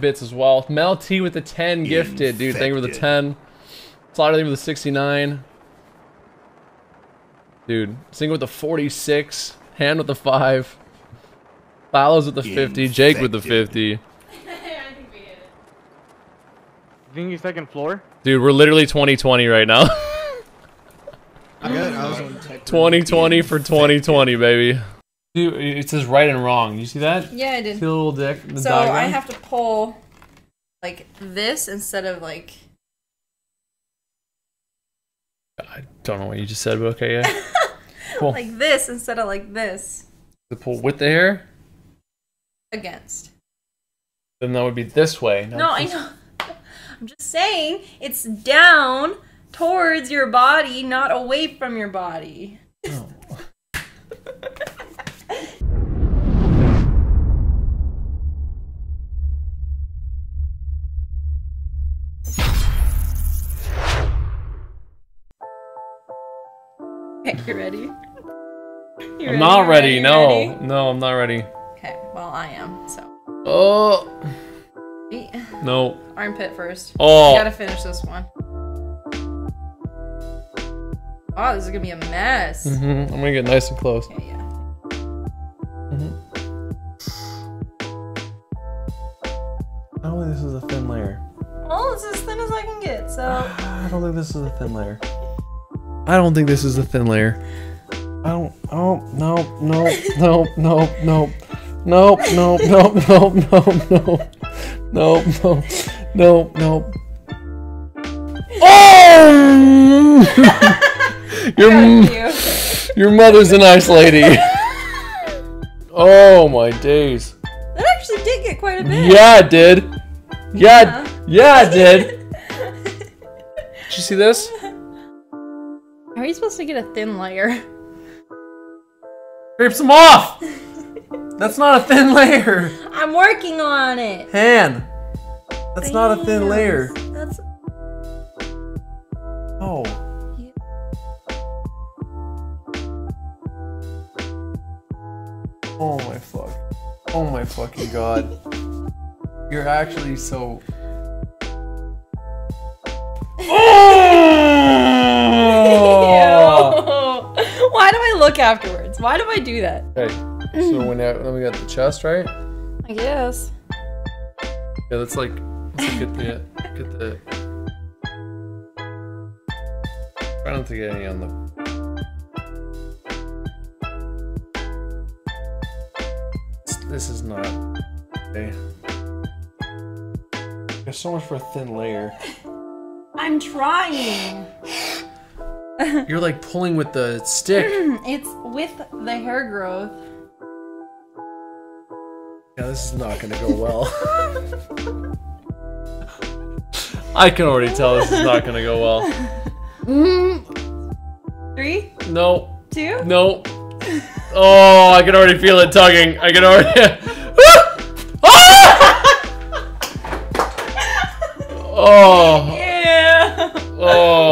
bits as well. Mel T with the 10 gifted, dude. Thank you for the 10. Slaughter with the 69. Dude, Single with the 46. Hand with the 5. Follows with the 50. Jake with the 50. I think we hit it. Thingy second floor. Dude, we're literally 2020 right now. I'm good. I was on tech. 2020 for 2020, baby. It says right and wrong. You see that? Yeah, I See did. the little dick? The So I have to pull like this instead of like. I don't know what you just said, but okay, yeah. Cool. like this instead of like this To pull with the hair, against. then that would be this way. not No, I know. I'm just saying it's down towards your body, not away from your body. Okay, you ready? You I'm not You ready. No, ready? no, I'm not ready. Okay, well I am. So Oh Wait. no. armpit first. Oh. You gotta finish this one. Oh, this is gonna be a mess. Mm -hmm. I'm gonna get nice and close. Okay, yeah. I don't think this is a thin layer. Well, it's as thin as I can get. So I don't think this is a thin layer. I don't think this is a thin layer. I don't. Oh no no no no no no no no no no no no no no no. Oh! your Thank m- you. your mother's a nice lady. Oh my days. That actually did get quite a bit. Yeah, it did. Yeah, Yeah. yeah, it did. Did you see this? You supposed to get a thin layer? Scrape some off! That's not a thin layer. I'm working on it. Han. That's not a thin layer. That's Oh. Oh my fuck. Oh my fucking god. You're actually so. Oh! Look afterwards? Why do I do that? Okay, so when, I, when we got the chest, right? I guess. Yeah, let's like, let's get the, get the. Try not to get any on the. This is not. Okay. There's so much for a thin layer. I'm trying. You're like pulling with the stick. it's with the hair growth. Yeah, this is not gonna go well. I can already tell this is not gonna go well. Three, No, two. no. Oh, I can already feel it tugging. I can already. Ah! oh, Yeah.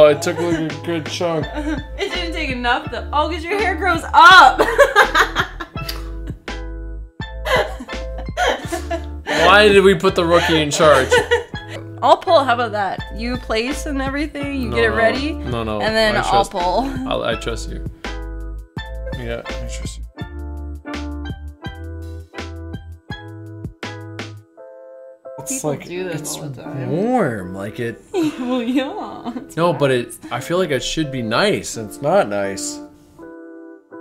It took like a good chunk. It didn't take enough though. Oh, because your hair grows up. Why did we put the rookie in charge? I'll pull. How about that? You place and everything. You No, get it no, ready, No, no. and then I I'll trust, pull. I'll, I trust you. Yeah, I trust you. It's like it's all the time. warm, like it. well, yeah. No, but it. I feel like it should be nice, and it's not nice.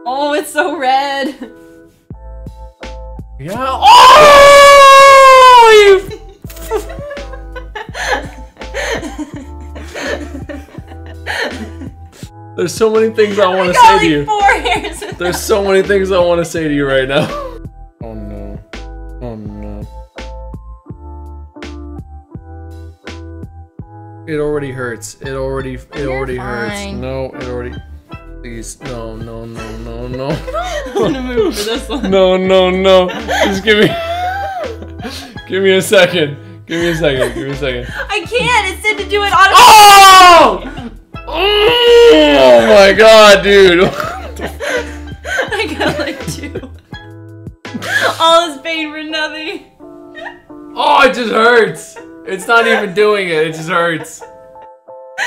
Oh, it's so red. Yeah. Oh, you. There's so many things I want to say to you. four hairs. There's so many things I want to say to you right now. It already hurts. It already it You're already hurts. No, it already Please. No, no, no, no, no. I'm gonna move for this one. No, no, no. Just give me Give me a second. Give me a second. Give me a second. I can't. It said to do it on. Oh! Oh my god, dude. I got like two. All this pain for nothing. Oh, it just hurts. It's not even doing it. It just hurts.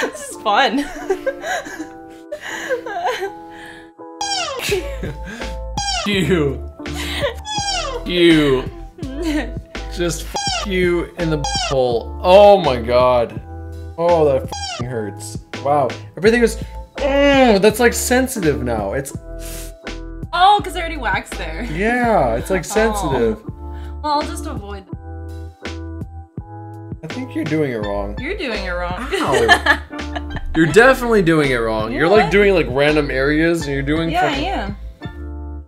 This is fun. You. You. Just f you in the hole. Oh my god. Oh, that f***ing hurts. Wow. Everything is. Mm, that's like sensitive now. It's oh, because I already waxed there. yeah. It's like sensitive. Well, I'll just avoid. I think you're doing it wrong. You're doing it wrong. Ow. You're definitely doing it wrong. You're like What? doing like random areas, and you're doing. yeah, I am.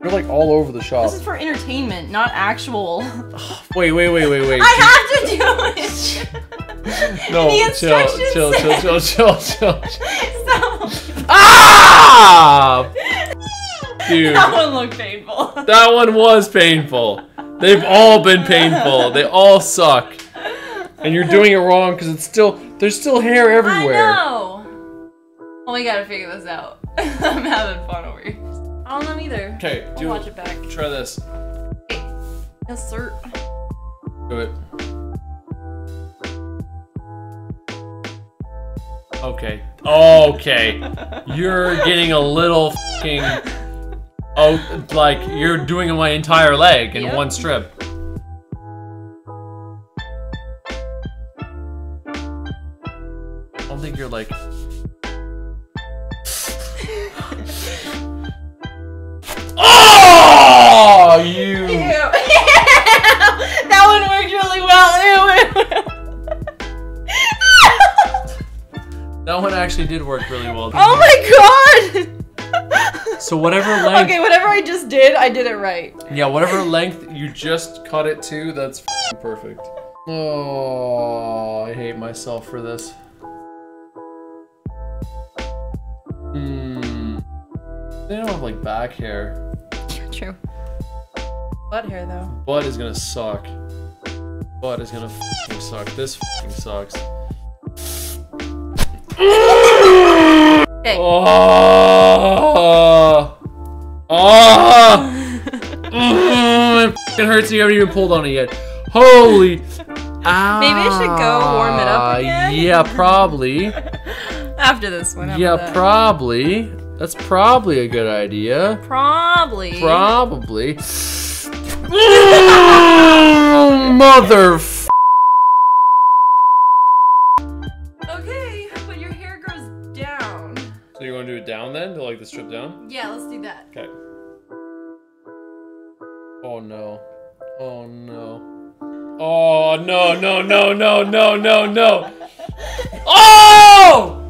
You're like all over the shop. This is for entertainment, not actual. Wait, wait, wait, wait, wait. I have to do it. no, the chill, instructions chill, say- chill, chill, chill, chill. Stop. Ah! Dude, That one looked painful. that one was painful. They've all been painful. They all suck. And you're doing it wrong because it's still there's still hair everywhere. I everywhere. know. Well, we gotta figure this out. I'm having fun over here. I don't know either. Okay, I'll do watch it. it back. Try this. Yes, sir. Do it. Okay. Okay. You're getting a little fucking oh like you're doing my entire leg in Yep. one strip. Don't think you're like Oh you Ew. that one worked really well. Ew. That one actually did work really well. oh my god. So whatever length Okay, whatever I just did, I did it right. Yeah, whatever length you just cut it to, that's perfect. Oh, I hate myself for this. Hmm. They don't have like back hair. True. Butt hair though. Butt is gonna suck. Butt is gonna f***ing suck. This f***ing sucks. Okay. Oh. Oh. Mm, it hurts you haven't even pulled on it yet. Holy. Maybe I should go warm it up Ah, again? Yeah, probably. After this one. yeah, that? probably. That's probably a good idea. Probably. Probably. Mother. Okay, but your hair grows down. so you want to do it down then, to like the strip down? Yeah, let's do that. Okay. Oh no. Oh no. Oh no no no no no no no. Oh!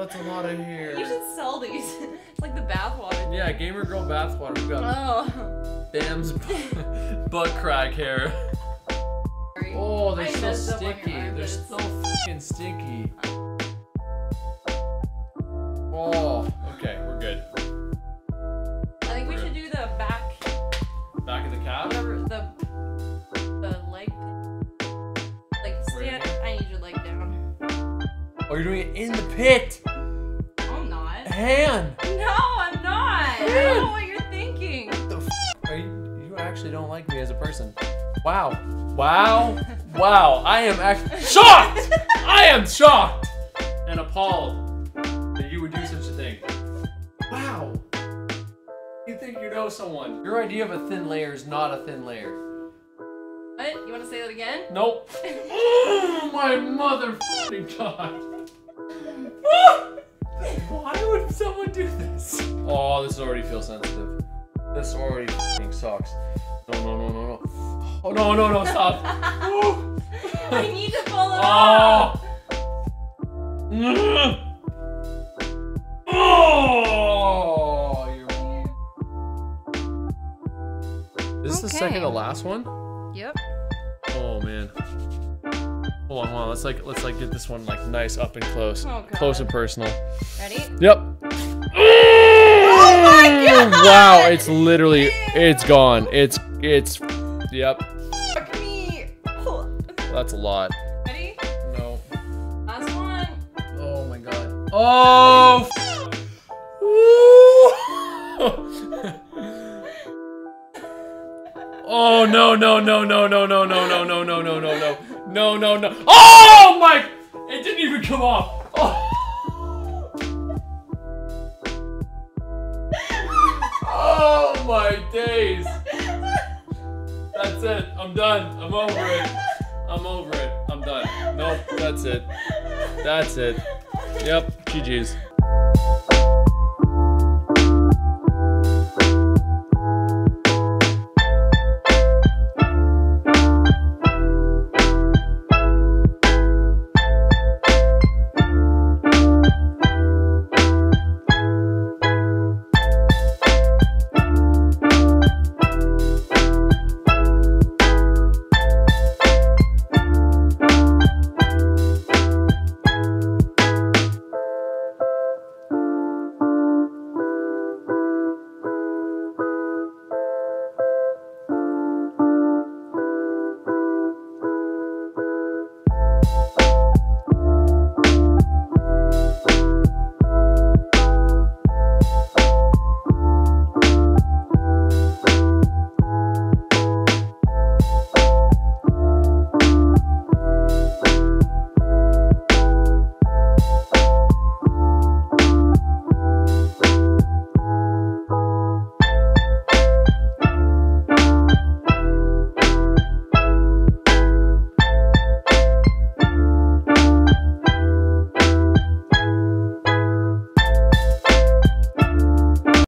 That's a lot of hair. You should sell these. It's like the bathwater. Yeah, Gamer Girl Bathwater. We got Oh. Bam's butt crack hair. Oh, they're I so sticky. They're so fucking sticky. Oh, okay, we're good. I think we should do the back, Back of the calf? whatever, the, the leg. Like, stand. I need your leg down. Oh, you're doing it in the pit! No, I'm not. Hand! No, I'm not. I don't know what you're thinking. What the f? Are you, you actually don't like me as a person. Wow. Wow. Wow. I am actually shocked! I am shocked! And appalled that you would do such a thing. Wow. You think you know someone. Your idea of a thin layer is not a thin layer. What? You want to say that again? Nope. Oh my mother god. Why would someone do this? Oh, this already feels sensitive. This already f***ing sucks. No, no, no, no, no. Oh, no, no, no, stop. I need to off. Oh! Mm. Oh! You're... This is the second Okay. to last one? Yep. Oh man. Hold on, hold on. Let's like let's like get this one like nice up and close. Oh, close and personal. Ready? Yep. Oh my God! Wow, it's literally it's gone. It's it's yep. Fuck me. That's a lot. Ready? No. Last one. Oh my god. Oh. oh no no no no no no no no no no no no no no no no. Oh my! It didn't even come off. Oh. Oh my days. That's it. I'm done. I'm over it. I'm over it. I'm done. Nope. That's it. That's it. Yep. GG's.